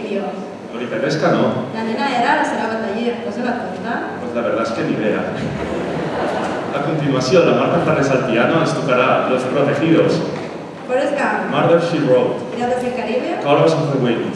vídeo. Ahorita pesca no. La nena era la Sara Bataller, ¿no se la cuenta? Pues la verdad es que ni idea. A continuación, la Marta Farres al piano nos tocará Los Protegidos, Forrest Gump, Murder She Wrote, Pirates del Caribe, Colors of the Wind.